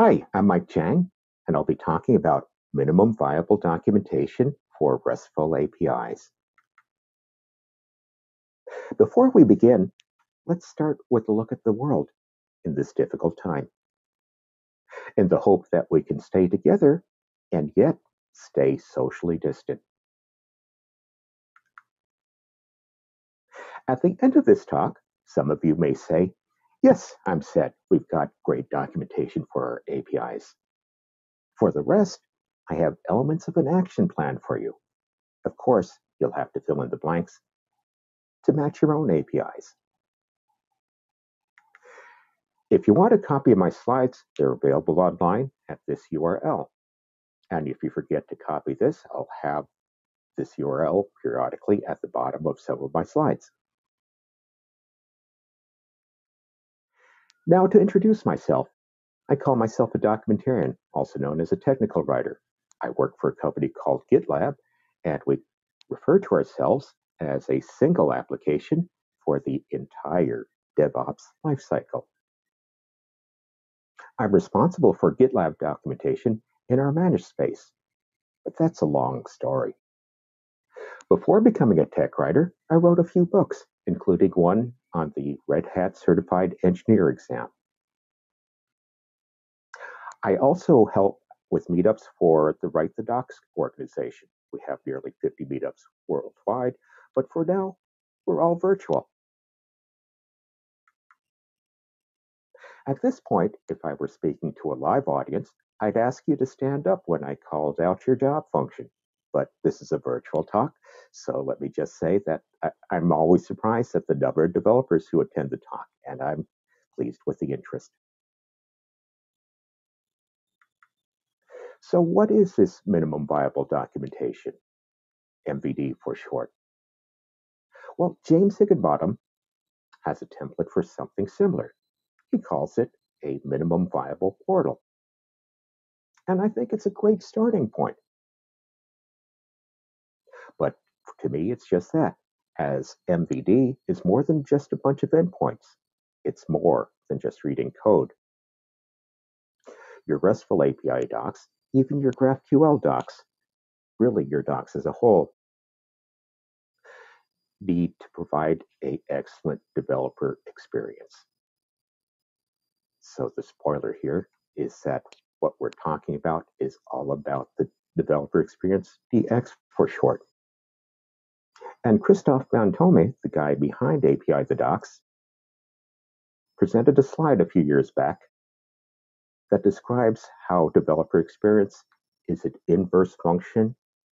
Hi, I'm Mike Jang, and I'll be talking about minimum viable documentation for RESTful APIs. Before we begin, let's start with a look at the world in this difficult time. In the hope that we can stay together and yet stay socially distant. At the end of this talk, some of you may say, Yes, I'm set. We've got great documentation for our APIs. For the rest, I have elements of an action plan for you. Of course, you'll have to fill in the blanks to match your own APIs. If you want a copy of my slides, they're available online at this URL. And if you forget to copy this, I'll have this URL periodically at the bottom of some of my slides. Now to introduce myself, I call myself a documentarian, also known as a technical writer. I work for a company called GitLab, and we refer to ourselves as a single application for the entire DevOps lifecycle. I'm responsible for GitLab documentation in our managed space, but that's a long story. Before becoming a tech writer, I wrote a few books, including one on the Red Hat Certified Engineer exam. I also help with meetups for the Write the Docs organization. We have nearly 50 meetups worldwide, but for now, we're all virtual. At this point, if I were speaking to a live audience, I'd ask you to stand up when I called out your job function but this is a virtual talk. So let me just say that I, am always surprised at the number of developers who attend the talk, and I'm pleased with the interest. So what is this minimum viable documentation? MVD for short. Well, James Higginbotham has a template for something similar. He calls it a minimum viable portal. And I think it's a great starting point. But to me, it's just that, as MVD is more than just a bunch of endpoints. It's more than just reading code. Your RESTful API docs, even your GraphQL docs, really your docs as a whole, need to provide a excellent developer experience. So the spoiler here is that what we're talking about is all about the developer experience, DX for short. And Kristof Van Tomme, the guy behind API the Docs, presented a slide a few years back that describes how developer experience is an inverse function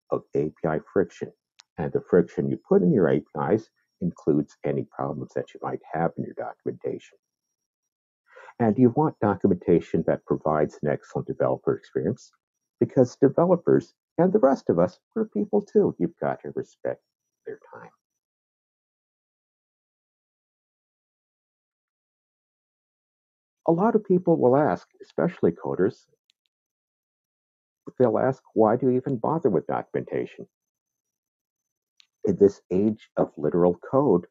of API friction. And the friction you put in your APIs includes any problems that you might have in your documentation. And you want documentation that provides an excellent developer experience because developers and the rest of us, we're people too. You've got to respect their time. A lot of people will ask, especially coders, they'll ask, why do you even bother with documentation? In this age of literal code,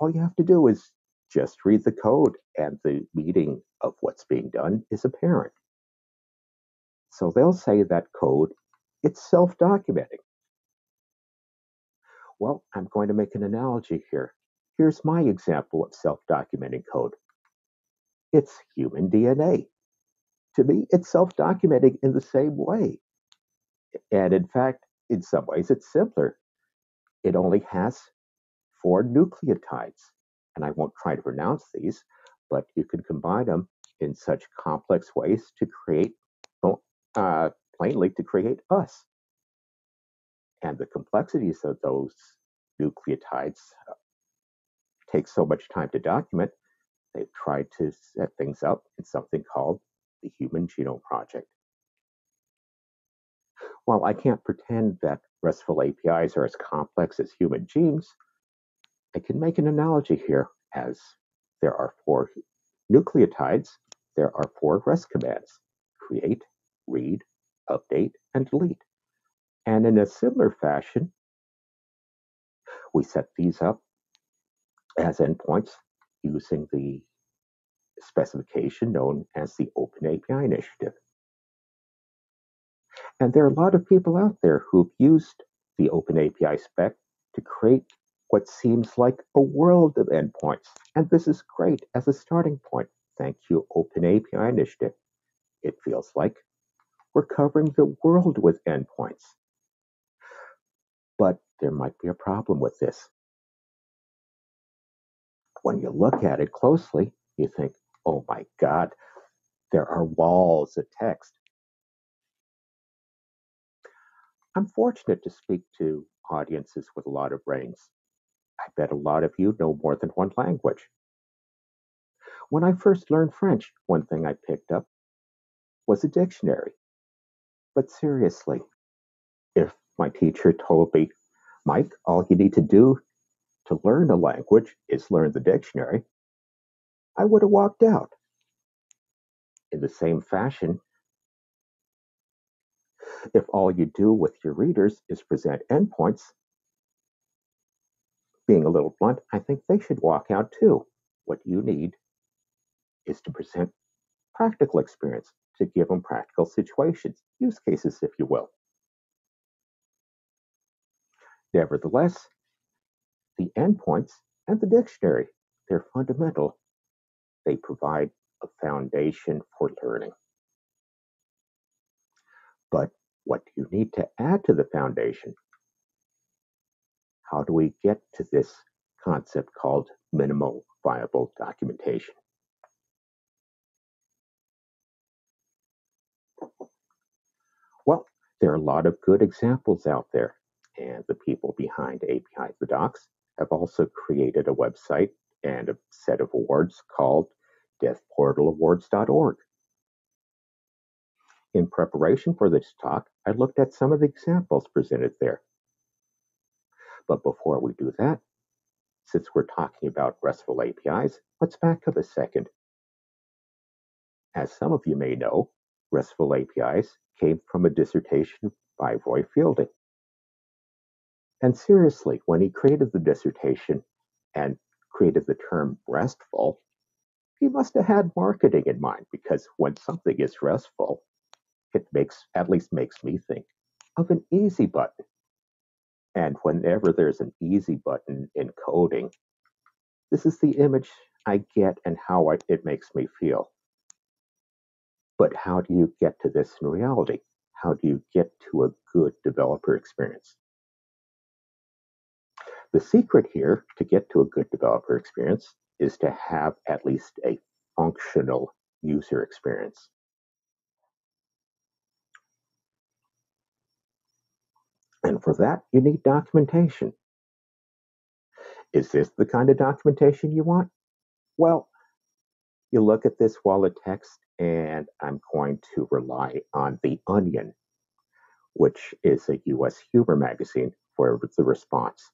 all you have to do is just read the code and the meaning of what's being done is apparent. So they'll say that code, it's self-documenting. Well, I'm going to make an analogy here. Here's my example of self-documenting code. It's human DNA. To me, it's self-documenting in the same way. And in fact, in some ways, it's simpler. It only has four nucleotides. And I won't try to pronounce these, but you can combine them in such complex ways to create, uh, plainly, to create us and the complexities of those nucleotides uh, take so much time to document, they've tried to set things up in something called the Human Genome Project. While I can't pretend that RESTful APIs are as complex as human genes, I can make an analogy here as there are four nucleotides, there are four REST commands, create, read, update, and delete. And in a similar fashion, we set these up as endpoints using the specification known as the Open API Initiative. And there are a lot of people out there who've used the Open API spec to create what seems like a world of endpoints. And this is great as a starting point. Thank you, Open API Initiative. It feels like we're covering the world with endpoints. But there might be a problem with this. When you look at it closely, you think, oh my God, there are walls of text. I'm fortunate to speak to audiences with a lot of brains. I bet a lot of you know more than one language. When I first learned French, one thing I picked up was a dictionary. But seriously, if my teacher told me, Mike, all you need to do to learn a language is learn the dictionary, I would have walked out. In the same fashion, if all you do with your readers is present endpoints, being a little blunt, I think they should walk out too. What you need is to present practical experience, to give them practical situations, use cases, if you will. Nevertheless, the endpoints and the dictionary, they're fundamental. They provide a foundation for learning. But what do you need to add to the foundation? How do we get to this concept called minimal viable documentation? Well, there are a lot of good examples out there, and the people behind API the Docs have also created a website and a set of awards called devportalawards.org. In preparation for this talk, I looked at some of the examples presented there. But before we do that, since we're talking about RESTful APIs, let's back up a second. As some of you may know, RESTful APIs came from a dissertation by Roy Fielding. And seriously, when he created the dissertation and created the term RESTful, he must have had marketing in mind because when something is RESTful, it makes at least makes me think of an easy button. And whenever there's an easy button in coding, this is the image I get and how I, it makes me feel. But how do you get to this in reality? How do you get to a good developer experience? The secret here to get to a good developer experience is to have at least a functional user experience. And for that, you need documentation. Is this the kind of documentation you want? Well, you look at this wall of text, and I'm going to rely on The Onion, which is a US humor magazine, for the response.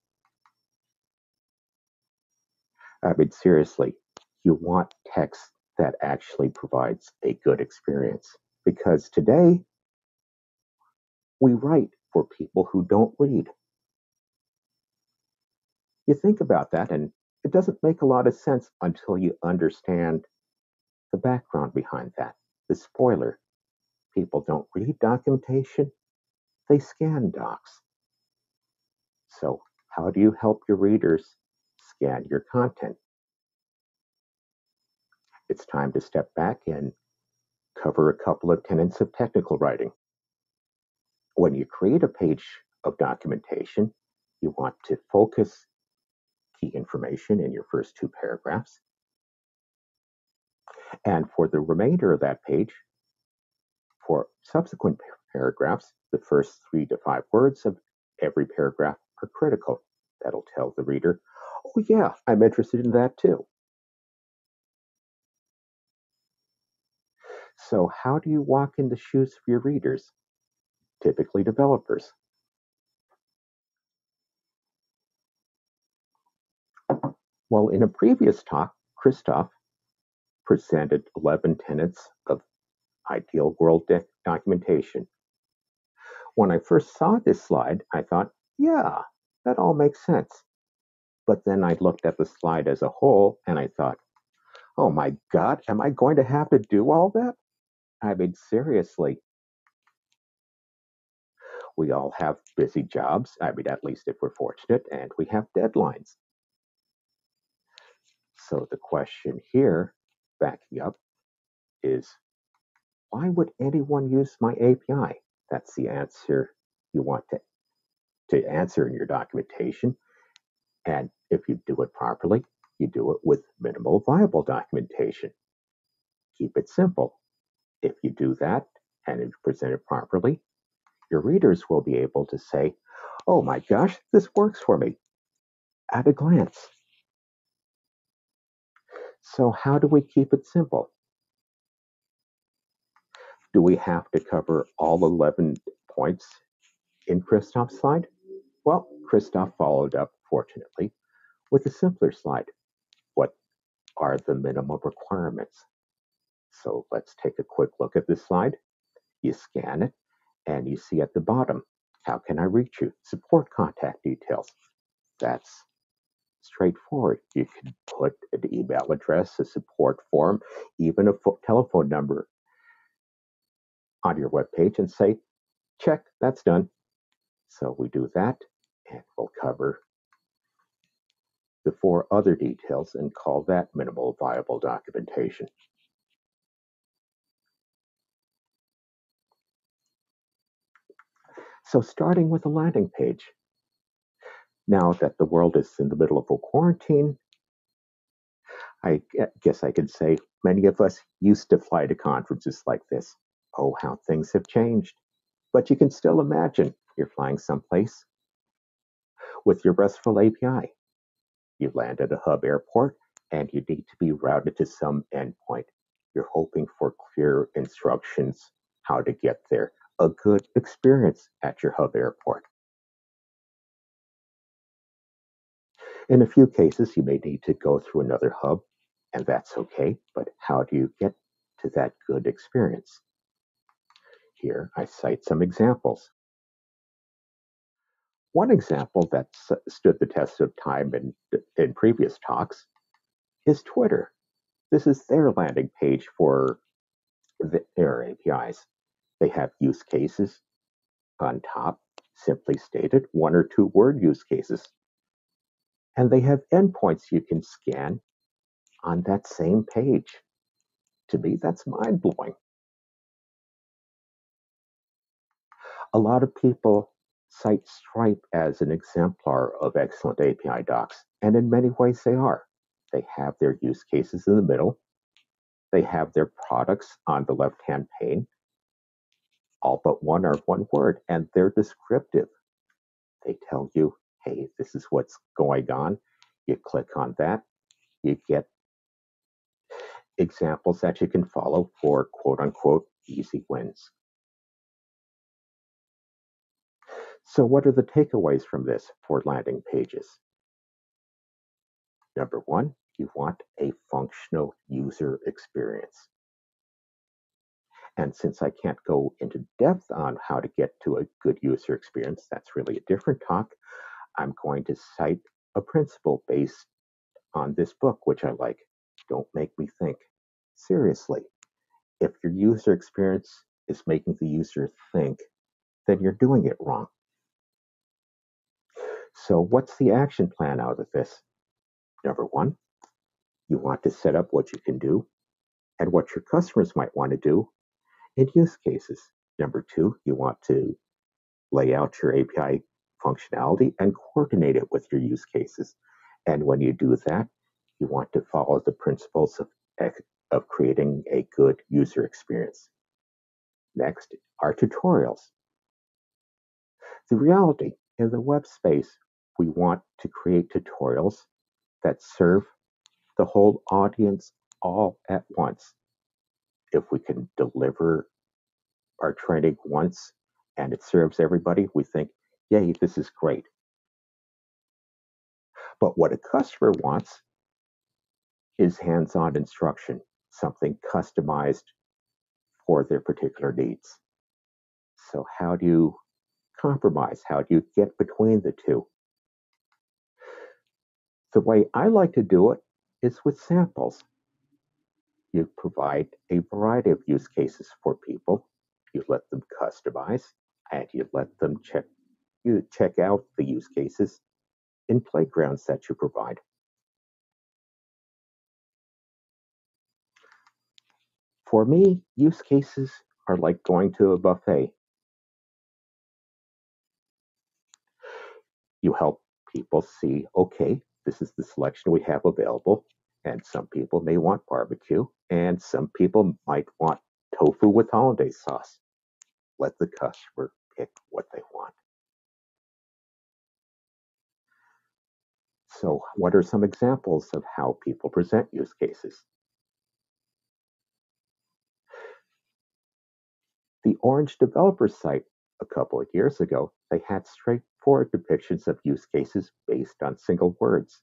I mean, seriously, you want text that actually provides a good experience. Because today, we write for people who don't read. You think about that, and it doesn't make a lot of sense until you understand the background behind that, the spoiler. People don't read documentation, they scan docs. So, how do you help your readers scan your content? It's time to step back and cover a couple of tenets of technical writing when you create a page of documentation, you want to focus key information in your first two paragraphs. And for the remainder of that page, for subsequent paragraphs, the first three to five words of every paragraph are critical. That'll tell the reader, oh, yeah, I'm interested in that too. So, how do you walk in the shoes of your readers? typically developers. Well, in a previous talk, Kristof presented 11 tenets of ideal world documentation. When I first saw this slide, I thought, yeah, that all makes sense. But then I looked at the slide as a whole and I thought, Oh my God, am I going to have to do all that? I mean, seriously, we all have busy jobs. I mean, at least if we're fortunate, and we have deadlines. So the question here, backing up, is why would anyone use my API? That's the answer you want to, to answer in your documentation. And if you do it properly, you do it with minimal viable documentation. Keep it simple. If you do that and you present it properly, your readers will be able to say, oh my gosh, this works for me at a glance. So how do we keep it simple? Do we have to cover all 11 points in Kristof's slide? Well, Kristof followed up, fortunately, with a simpler slide. What are the minimum requirements? So let's take a quick look at this slide. You scan it and you see at the bottom, how can I reach you? Support contact details. That's straightforward. You can put an email address, a support form, even a telephone number on your webpage and say, check, that's done. So we do that and we'll cover the four other details and call that minimal viable documentation. So starting with a landing page. Now that the world is in the middle of a quarantine, I guess I could say many of us used to fly to conferences like this. Oh, how things have changed. But you can still imagine you're flying someplace with your RESTful API. You land at a hub airport and you need to be routed to some endpoint. You're hoping for clear instructions how to get there, a good experience at your hub airport. In a few cases, you may need to go through another hub, and that's okay, but how do you get to that good experience? Here, I cite some examples. One example that stood the test of time in, in previous talks is Twitter. This is their landing page for the, their APIs. They have use cases on top, simply stated, one or two word use cases. And they have endpoints you can scan on that same page. To me, that's mind blowing. A lot of people cite Stripe as an exemplar of excellent API docs, and in many ways they are. They have their use cases in the middle, they have their products on the left hand pane, all but one are one word, and they're descriptive. They tell you, hey, this is what's going on. You click on that, you get examples that you can follow for quote unquote easy wins. So what are the takeaways from this for landing pages? Number one, you want a functional user experience. And since I can't go into depth on how to get to a good user experience, that's really a different talk. I'm going to cite a principle based on this book, which I like. Don't make me think. Seriously, if your user experience is making the user think, then you're doing it wrong. So, what's the action plan out of this? Number one, you want to set up what you can do and what your customers might want to do in use cases. Number two, you want to lay out your API functionality and coordinate it with your use cases. And when you do that, you want to follow the principles of, of creating a good user experience. Next are tutorials. The reality in the web space, we want to create tutorials that serve the whole audience all at once. If we can deliver our training once and it serves everybody, we think, yay, this is great. But what a customer wants is hands on instruction, something customized for their particular needs. So, how do you compromise? How do you get between the two? The way I like to do it is with samples. You provide a variety of use cases for people. You let them customize and you let them check you check out the use cases in playgrounds that you provide. For me, use cases are like going to a buffet. You help people see, okay, this is the selection we have available, and some people may want barbecue, and some people might want tofu with hollandaise sauce. Let the customer pick what they want. So, what are some examples of how people present use cases? The Orange developer site a couple of years ago, they had straightforward depictions of use cases based on single words.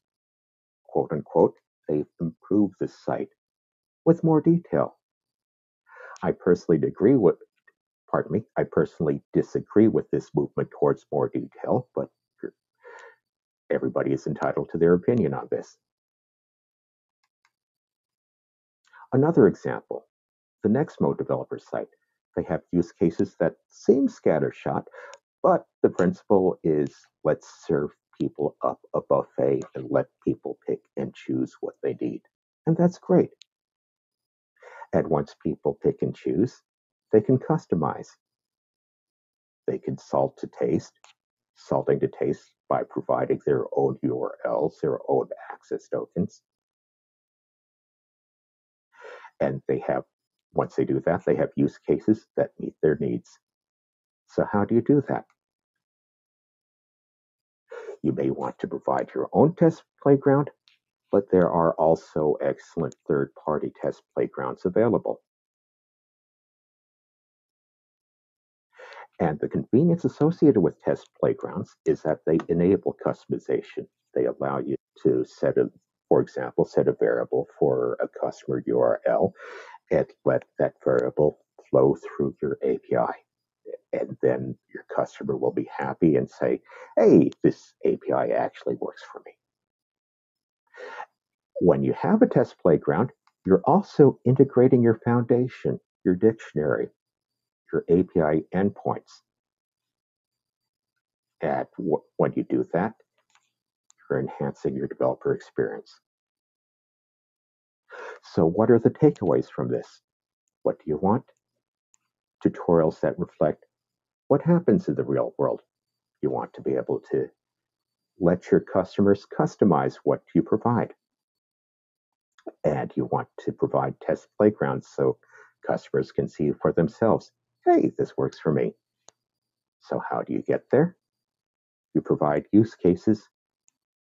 Quote unquote, they've improved the site with more detail. I personally agree with pardon me, I personally disagree with this movement towards more detail, but everybody is entitled to their opinion on this. Another example, the Nexmo developer site. They have use cases that seem scattershot, but the principle is let's serve people up a buffet and let people pick and choose what they need. And that's great. And once people pick and choose, they can customize. They can salt to taste, salting to taste by providing their own URLs, their own access tokens. And they have, once they do that, they have use cases that meet their needs. So how do you do that? You may want to provide your own test playground, but there are also excellent third-party test playgrounds available. And the convenience associated with test playgrounds is that they enable customization. They allow you to set a, for example, set a variable for a customer URL and let that variable flow through your API. And then your customer will be happy and say, hey, this API actually works for me. When you have a test playground, you're also integrating your foundation, your dictionary, your API endpoints. And when you do that, you're enhancing your developer experience. So what are the takeaways from this? What do you want? Tutorials that reflect what happens in the real world. You want to be able to let your customers customize what you provide. And you want to provide test playgrounds so customers can see for themselves hey, this works for me. So, how do you get there? You provide use cases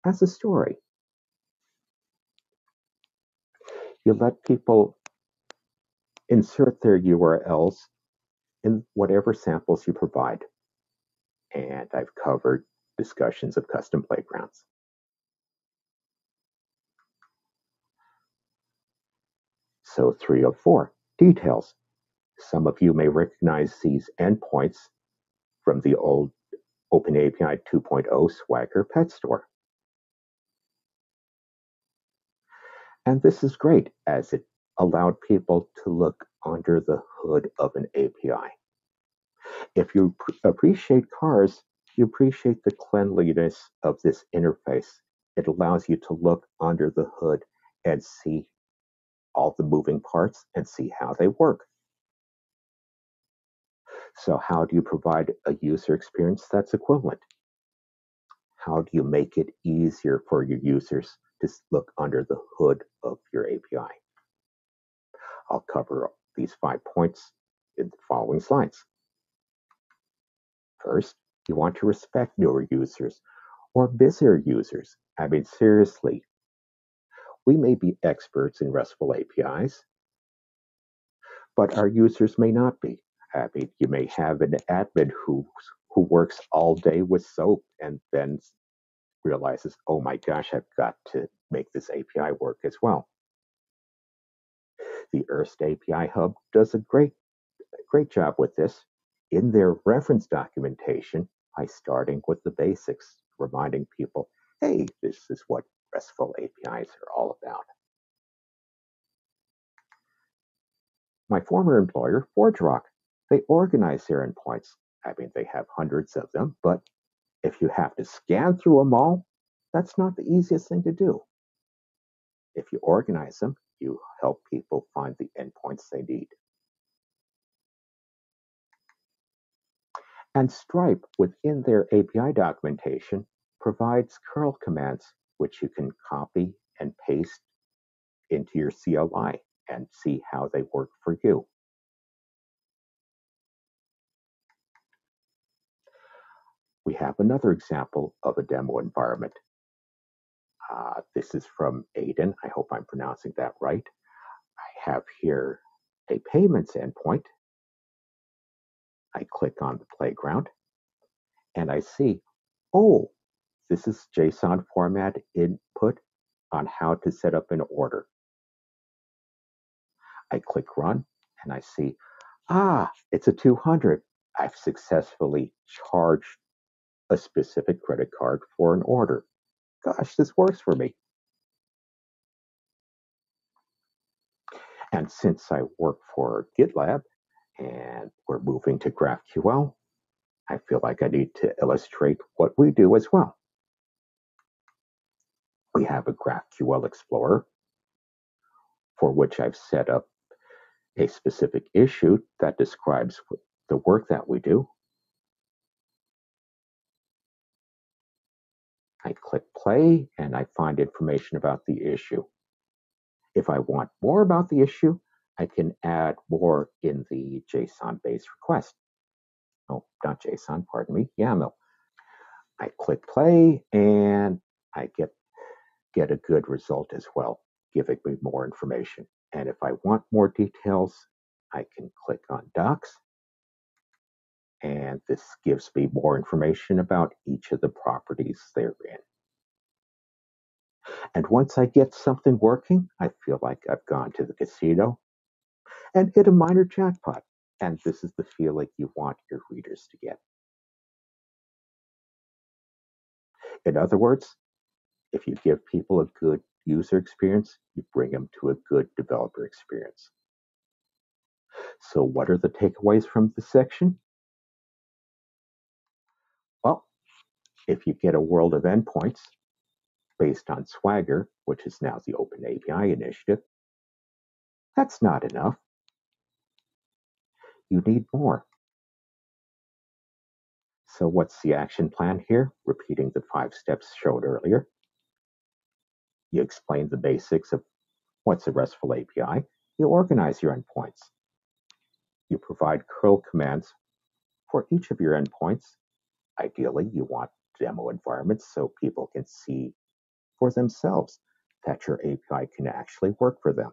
as a story. You let people insert their URLs in whatever samples you provide. And I've covered discussions of custom playgrounds. So 304, details. Some of you may recognize these endpoints from the old OpenAPI 2.0 Swagger Pet Store. And this is great as it allowed people to look under the hood of an API. If you appreciate cars, you appreciate the cleanliness of this interface. It allows you to look under the hood and see all the moving parts and see how they work. So how do you provide a user experience that's equivalent? How do you make it easier for your users to look under the hood of your API? I'll cover these five points in the following slides. First, you want to respect newer users or busier users. I mean, seriously, we may be experts in RESTful APIs, but our users may not be. I mean, you may have an admin who who works all day with SOAP and then realizes, oh my gosh, I've got to make this API work as well. The Erst API Hub does a great great job with this in their reference documentation by starting with the basics, reminding people, hey, this is what RESTful APIs are all about. My former employer, ForgeRock, they organize their endpoints. I mean, they have hundreds of them, but if you have to scan through them all, that's not the easiest thing to do. If you organize them, you help people find the endpoints they need. And Stripe, within their API documentation, provides curl commands which you can copy and paste into your CLI and see how they work for you. We have another example of a demo environment. Uh, this is from Adyen. I hope I'm pronouncing that right. I have here a payments endpoint. I click on the playground and I see, oh, this is JSON format input on how to set up an order. I click run and I see, ah, it's a 200. I've successfully charged a specific credit card for an order. Gosh, this works for me. And since I work for GitLab and we're moving to GraphQL, I feel like I need to illustrate what we do as well. We have a GraphQL Explorer for which I've set up a specific issue that describes the work that we do. I click play and I find information about the issue. If I want more about the issue, I can add more in the JSON base request. Oh, not JSON, pardon me, YAML. I click play and I get, get a good result as well, giving me more information. And if I want more details, I can click on docs. And this gives me more information about each of the properties they're in. And once I get something working, I feel like I've gone to the casino and hit a minor jackpot. And this is the feeling you want your readers to get. In other words, if you give people a good user experience, you bring them to a good developer experience. So what are the takeaways from this section? Well, if you get a world of endpoints based on Swagger, which is now the Open API initiative, that's not enough. You need more. So what's the action plan here? Repeating the five steps showed earlier. You explain the basics of what's a RESTful API. You organize your endpoints. You provide curl commands for each of your endpoints. Ideally, you want demo environments so people can see for themselves that your API can actually work for them.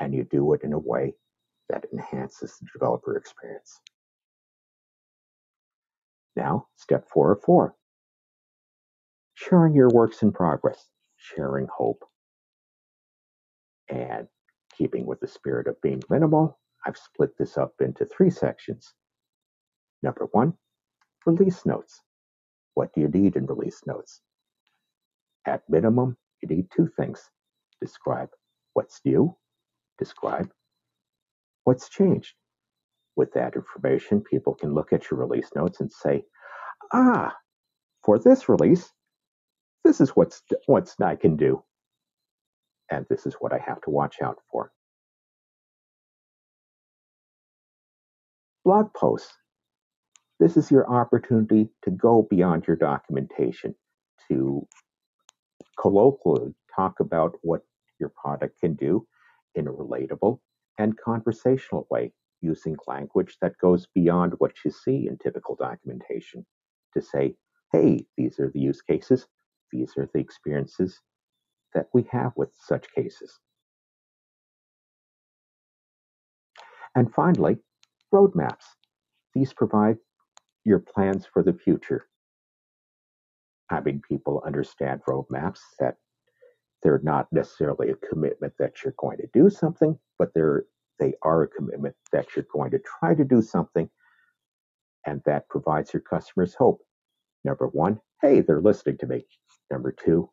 And you do it in a way that enhances the developer experience. Now, step four of four. Sharing your works in progress, sharing hope. And keeping with the spirit of being minimal, I've split this up into three sections. Number one, release notes. What do you need in release notes? At minimum, you need two things. Describe what's new, describe what's changed. With that information, people can look at your release notes and say, ah, for this release, this is what's, what's I can do. And this is what I have to watch out for. Blog posts. This is your opportunity to go beyond your documentation, to colloquially talk about what your product can do in a relatable and conversational way using language that goes beyond what you see in typical documentation to say, hey, these are the use cases, these are the experiences that we have with such cases. And finally, roadmaps. These provide your plans for the future. Having people understand roadmaps that they're not necessarily a commitment that you're going to do something, but they're they are a commitment that you're going to try to do something and that provides your customers hope. Number one, hey, they're listening to me. Number two,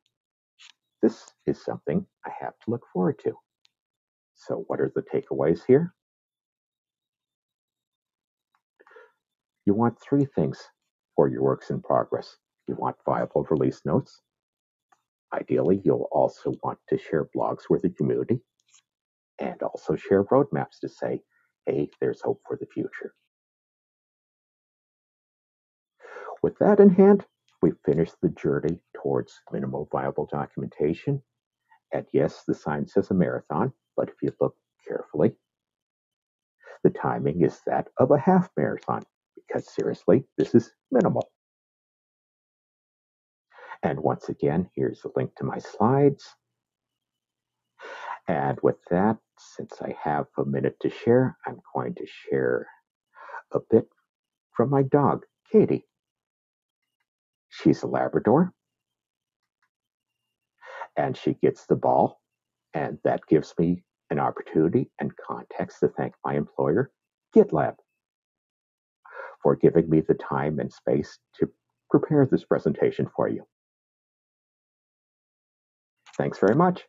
this is something I have to look forward to. So, what are the takeaways here? You want three things for your works in progress. You want viable release notes. Ideally, you'll also want to share blogs with the community and also share roadmaps to say, hey, there's hope for the future. With that in hand, we've finished the journey towards minimal viable documentation. And yes, the sign says a marathon, but if you look carefully, the timing is that of a half marathon, because seriously, this is minimal. And once again, here's a link to my slides. And with that, since I have a minute to share, I'm going to share a bit from my dog, Katie. She's a Labrador, and she gets the ball, and that gives me an opportunity and context to thank my employer, GitLab, for giving me the time and space to prepare this presentation for you. Thanks very much.